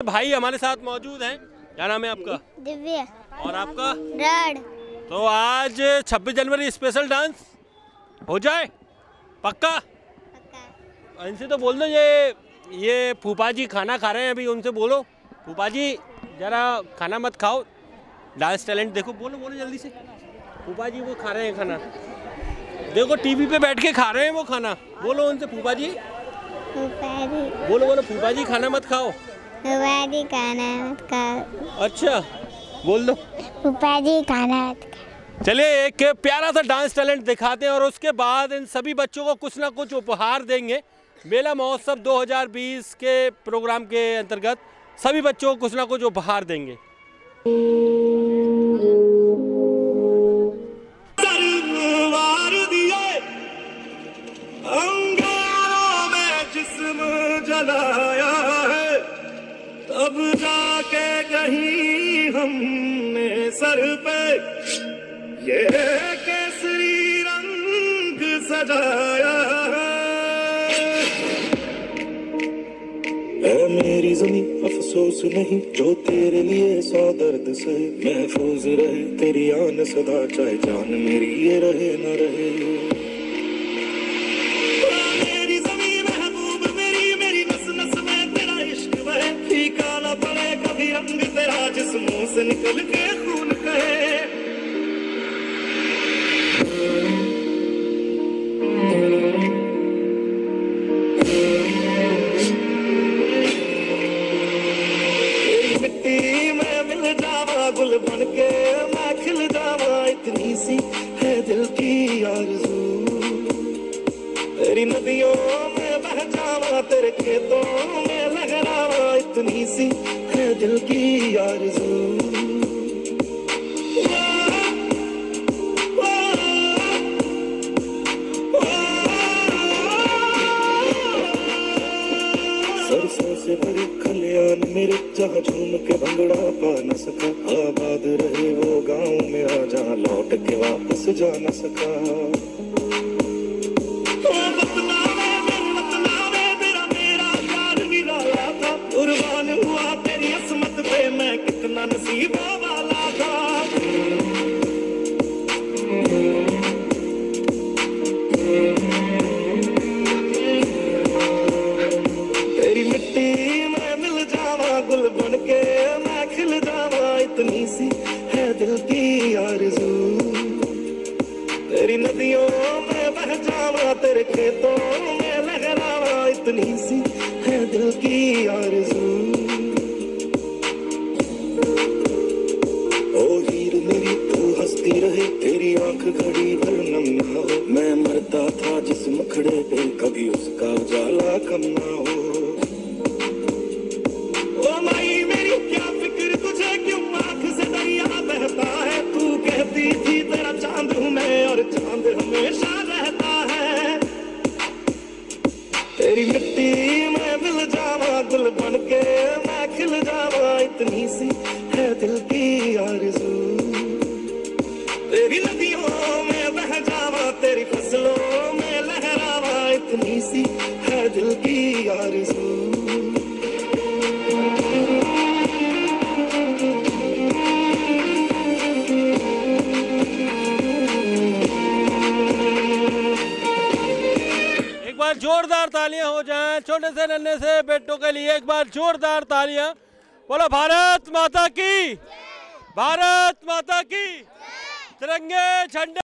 भाई हमारे साथ मौजूद हैं। क्या नाम है आपका? दिव्य। और आपका? रड। तो आज 26 जनवरी स्पेशल डांस हो जाए? पक्का? पक्का। इनसे तो बोल दो ये ये फूफा जी खाना खा रहे हैं अभी उनसे बोलो। फूफा जी जरा खाना मत खाओ। डांस टैलेंट देखो बोलो बोलो जल्दी से। फूफा जी वो खा रहे हैं खाना। देखो टीवी पे बैठ के खा रहे हैं वो खाना। बोलो उनसे फूफा जी बोलो बोलो फूफा जी खाना मत खाओ। उपाधि मत खाओ अच्छा बोल दो। उपाधि मत खाओ चलिए एक प्यारा सा डांस टैलेंट दिखाते हैं और उसके बाद इन सभी बच्चों को कुछ ना कुछ उपहार देंगे। मेला महोत्सव 2020 के प्रोग्राम के अंतर्गत सभी बच्चों को कुछ ना कुछ उपहार देंगे। तलवार तब जाके कहीं हमने सर पे। ये केसरी रंग सजाया मेरी जमी अफसोस नहीं, जो तेरे लिए सौ दर्द से महफूज रहे। तेरी आन सदा चाहे जान मेरी ये रहे न रहे। से निकल के खून कहे। गुल बन के, मैं खिल जावा इतनी सी है दिल की आरज़ू। तेरी नदियों में बह जावा, तेरे खेतों में लहरावा इतनी सी है दिल की आरज़ू। खलियान मेरे जहाँ झूम के भंगड़ा पा न सका। आबाद रहे वो गाँव मेरा जहाँ लौट के वापस जा न सका। तेरे खेतों में लहरावा इतनी सी है दिल की हीर मेरी, तू हंसती रहे, तेरी आँख घड़ी भर नम ना हो। मैं मरता था जिस मुखड़े पे कभी उसका उजाला कम ना हो। जावा बन के मैं खिल जावा इतनी सी है दिल की आरज़ू। तेरी नदियों बार जोरदार तालियाँ हो जाएँ। छोटे से नन्हे से बेटों के लिए एक बार जोरदार तालियाँ। बोलो, भारत माता की। भारत माता की। तिरंगे झंडे।